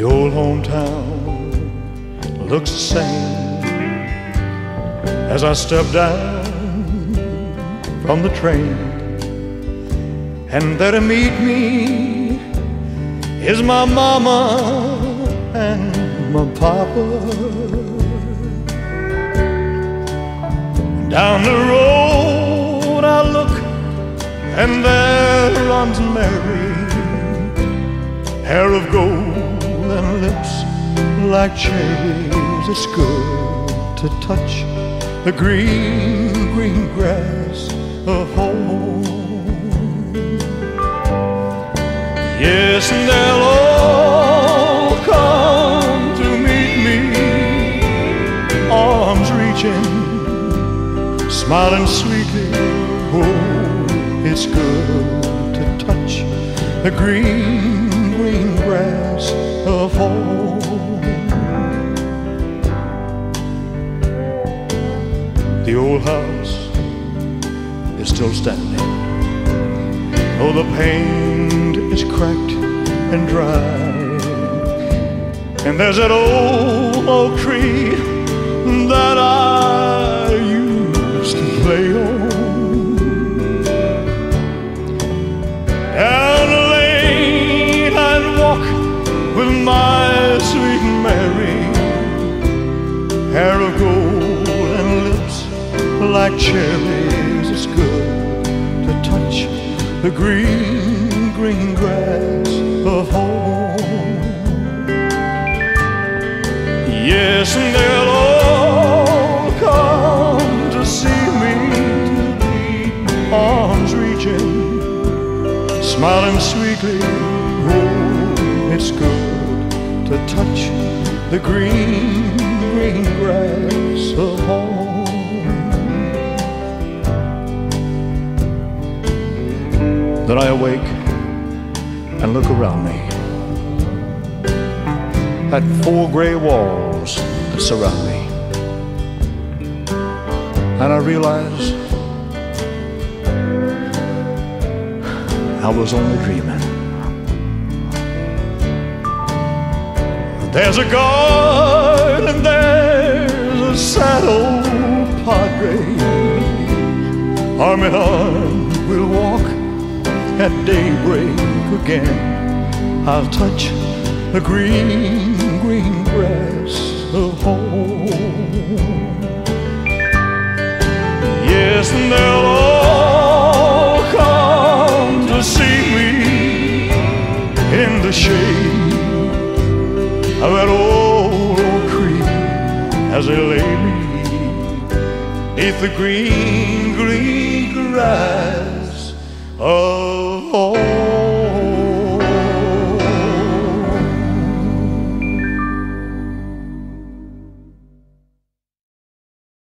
hometown looks the same as I step down from the train. And there to meet me is my mama and my papa. Down the road I look, and there runs Mary, hair of gold and lips like cherries. It's good to touch the green, green grass of home. Yes, and they'll all come to meet me, arms reaching, smiling sweetly. Oh, it's good to touch the green, green grass The old house is still standing. Oh, the paint is cracked and dry. And there's that old oak tree that I my sweet Mary, hair of gold and lips like cherries. It's good to touch the green, green grass of home. Yes, and they'll all come to see me, arms reaching, smiling sweetly. Oh, it's good touch the green, green grass of home. Then I awake and look around me at four gray walls that surround me. And I realize I was only dreaming. There's a guard and there's a saddle padre. Arm in arm, we'll walk at daybreak again. I'll touch the green, green grass of that old oak tree as they lay me neath the green, green grass of home.